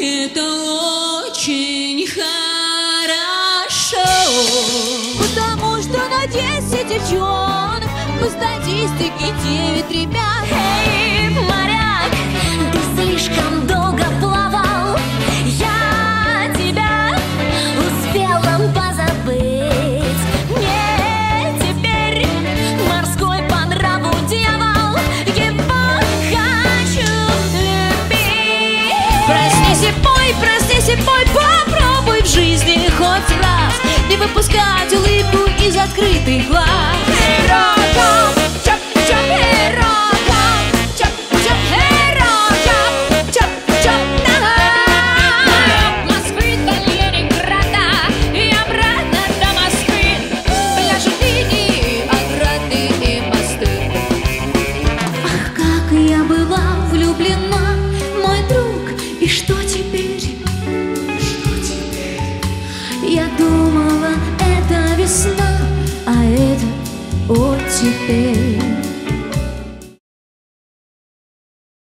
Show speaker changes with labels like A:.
A: это очень хорошо.
B: Потому что на 10 девчонок по статистике 9 ребят.
C: Эй,
B: Проснись и пой, проснись и пой, попробуй в жизни хоть раз не выпускать улыбку из открытых глаз. Я думала, это весна, а это оттепель